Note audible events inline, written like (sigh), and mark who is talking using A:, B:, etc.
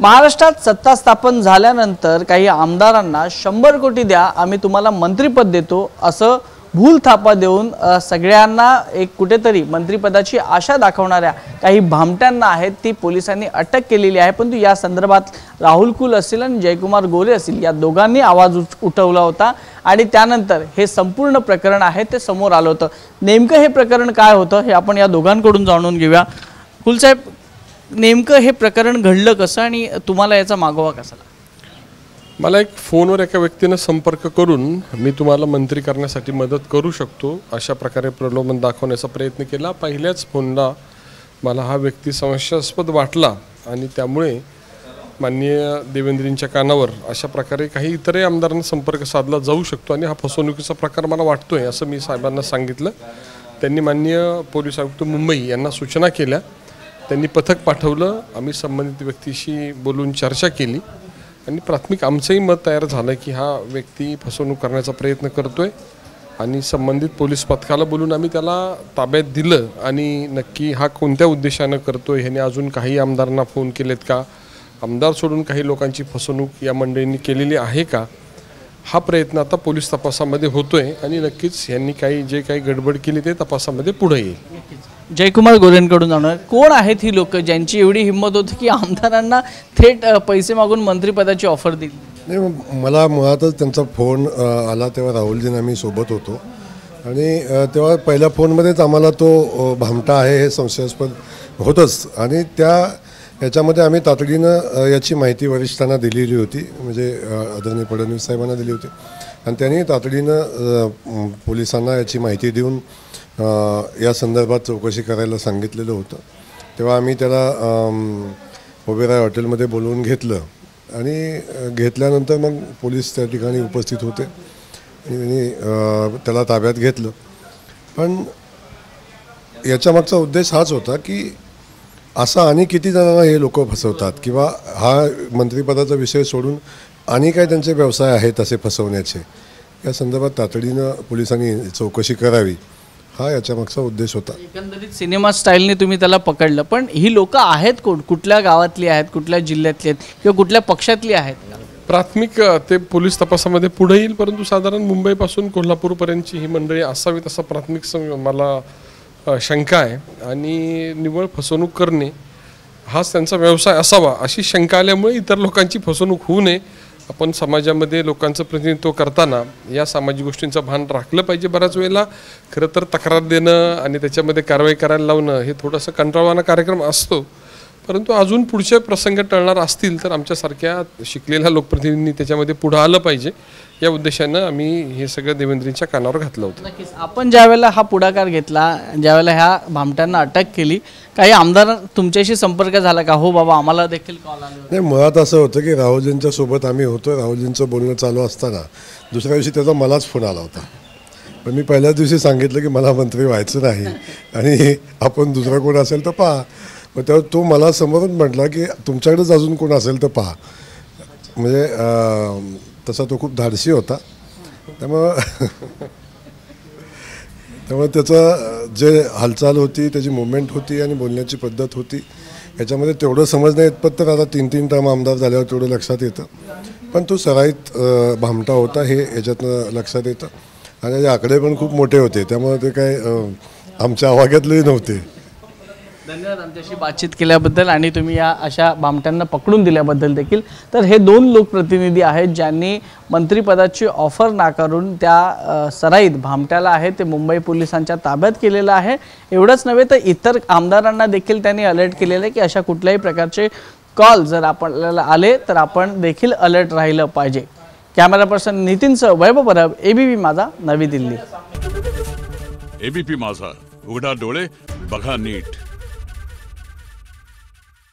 A: महाराष्ट्रात सत्ता स्थापन झाल्यानंतर काही आमदारांना शंभर कोटी द्या आम्ही तुम्हाला मंत्रिपद देतो असं भूल थापा देऊन सगळ्यांना एक कुठेतरी मंत्रिपदाची आशा दाखवणाऱ्या काही भामट्यांना आहेत ती पोलिसांनी अटक केलेली आहे. परंतु या संदर्भात राहुल कुल असतील आणि जयकुमार गोरे असतील या दोघांनी आवाज उठवला होता. आणि त्यानंतर हे संपूर्ण प्रकरण आहे ते समोर आलं होतं. नेमकं हे प्रकरण काय होतं हे आपण या दोघांकडून जाणून घेऊया. कुलसाहेब नेमकं हे प्रकरण घडलं कसं आणि तुम्हाला याचा मागोवा कसा
B: मला एक फोनवर एका व्यक्तीनं संपर्क करून मी तुम्हाला मंत्री करण्यासाठी मदत करू शकतो अशा प्रकारे प्रलोभन दाखवण्याचा प्रयत्न केला. पहिल्याच फोनला मला हा व्यक्ती संशयास्पद वाटला आणि त्यामुळे माननीय देवेंद्रींच्या कानावर अशा प्रकारे काही इतरही आमदारांना संपर्क साधला जाऊ शकतो आणि हा फसवणुकीचा प्रकार मला वाटतोय असं मी साहेबांना सांगितलं. त्यांनी माननीय पोलीस आयुक्त मुंबई यांना सूचना केल्या. त्यांनी पथक पाठवलं. आम्ही संबंधित व्यक्तीशी बोलून चर्चा केली. आणि प्राथमिक आमचंही मत तयार झालं की हा व्यक्ती फसवणूक करण्याचा प्रयत्न करतोय. आणि संबंधित पोलीस पथकाला बोलून आम्ही त्याला ताब्यात दिलं. आणि नक्की हा कोणत्या उद्देशानं करतोय ह्याने अजून काही आमदारांना फोन केलेत का? आमदार सोडून काही लोकांची फसवणूक या मंडळींनी केलेली आहे का? हा प्रयत्न आता पोलीस तपासामध्ये होतोय. आणि नक्कीच यांनी काही जे काही गडबड केली ते तपासामध्ये पुढे येईल.
A: जयकुमार गोरेंकडून जाणार. कोण आहेत ही लोक ज्यांची एवढी हिंमत होती की आमदारांना थेट पैसे मागून मंत्रिपदाची ऑफर दिली?
C: नाही मला मुळातच त्यांचा फोन आला तेव्हा राहुलजीन आम्ही सोबत होतो. आणि तेव्हा पहिल्या फोनमध्येच आम्हाला तो भामटा आहे हे संशयास्पद होतंच. आणि त्या याच्यामध्ये आम्ही तातडीनं याची माहिती वरिष्ठांना दिलेली होती. म्हणजे आदरणीय फडणवीस साहेबांना दिली होती. आणि त्यांनी तातडीनं पोलिसांना याची माहिती देऊन या संदर्भात चौकशी करायला सांगितलेलं होतं. तेव्हा आम्ही त्याला ओबेराय हॉटेलमध्ये बोलवून घेतलं. आणि घेतल्यानंतर मग पोलीस त्या ठिकाणी उपस्थित होते. आणि त्यांनी त्याला ताब्यात घेतलं. पण याच्यामागचा उद्देश हाच होता की असा आणि किती जणांना हे लोक फसवतात किंवा हा मंत्रिपदाचा विषय सोडून आणि काय त्यांचे व्यवसाय आहेत असे फसवण्याचे या संदर्भात तातडीनं पोलिसांनी चौकशी करावी. हा याच्या मागचा उद्देश होता.
A: एकंदरीत सिनेमा स्टाईलने तुम्ही त्याला पकडलं पण ही लोक आहेत कोण? कुठल्या गावातली आहेत कुठल्या जिल्ह्यातली आहेत किंवा कुठल्या पक्षातली आहेत?
B: प्राथमिक ते पोलीस तपासामध्ये पुढे येईल परंतु साधारण मुंबईपासून कोल्हापूरपर्यंतची ही मंडळी असावीत असा प्राथमिक मला शंका आहे. आणि निव्वळ फसवणूक करणे हाच त्यांचा व्यवसाय असावा अशी शंका आल्यामुळे इतर लोकांची फसवणूक होऊ नये. आपण समाजामध्ये लोकांचं प्रतिनिधित्व करताना या सामाजिक गोष्टींचं भान राखलं पाहिजे बऱ्याच वेळेला. खरं तर तक्रार देणं आणि त्याच्यामध्ये कारवाई करायला लावणं हे थोडंसं कंटाळवाना कार्यक्रम असतो. परंतु अजून पुढचे प्रसंग टळणार असतील तर आमच्यासारख्या शिकलेल्या लोकप्रतिनिधींनी त्याच्यामध्ये पुढं आलं पाहिजे. या उद्देशानं आम्ही हे सगळं देवेंद्रींच्या कानावर घातलं होतं.
A: नक्कीच. आपण ज्या वेळेला हा पुढाकार घेतला ज्यावेळेला ह्या भामट्यांना अटक केली काही आमदार तुमच्याशी संपर्क झाला का? हो बाबा आम्हाला देखील कॉल आले होते.
C: नाही मुळात असं होतं की राहुलजींच्या सोबत आम्ही होतो. राहुलजींचं बोलणं चालू असताना दुसऱ्या दिवशी त्याचा मलाच फोन आला होता. पण मी पहिल्याच दिवशी सांगितलं की मला मंत्री व्हायचं नाही आणि आपण दुसरा कोण असेल तर पहा. मग तेव्हा तो मला समोरून म्हटला की तुमच्याकडेच अजून कोण असेल तर पहा. म्हणजे तसा तो खूप धाडसी होता. त्यामुळं (laughs) त्यामुळे त्याचं जे हालचाल होती त्याची मुवमेंट होती आणि बोलण्याची पद्धत होती याच्यामध्ये तेवढं समजण्या इतपत तर आता तीन तीन टर्म आमदार झाल्यावर तेवढं लक्षात येतं. पण तो सराईत भामटा होता हे याच्यातनं लक्षात येतं. आणि आकडे पण खूप मोठे होते. त्यामुळे ते काय आमच्या आवाक्यातलेही नव्हते.
A: धन्यवाद आमच्याशी बातचीत केल्याबद्दल आणि तुम्ही या अशा भामट्यांना पकडून दिल्याबद्दल देखील. तर हे दोन लोकप्रतिनिधी आहेत ज्यांनी मंत्रिपदाची ऑफर नाकारून त्या सराईत भामट्याला आहे ते मुंबई पोलिसांच्या ताब्यात केलेलं आहे. एवढंच नव्हे तर इतर आमदारांना देखील त्यांनी अलर्ट केलेलं आहे की अशा कुठल्याही प्रकारचे कॉल जर आपल्याला आले तर आपण देखील अलर्ट राहिलं पाहिजे. कॅमेरा पर्सन नितीनसह वैभव परब एबीपी माझा नवी दिल्ली.
D: एबीपी माझा. उघडा डोळे बघा नीट.